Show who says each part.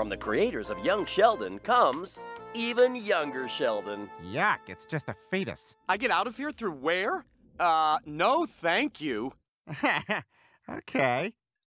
Speaker 1: From the creators of Young Sheldon comes Even Younger Sheldon.
Speaker 2: Yuck, it's just a fetus.
Speaker 3: I get out of here through where? Uh, no thank you.
Speaker 2: okay.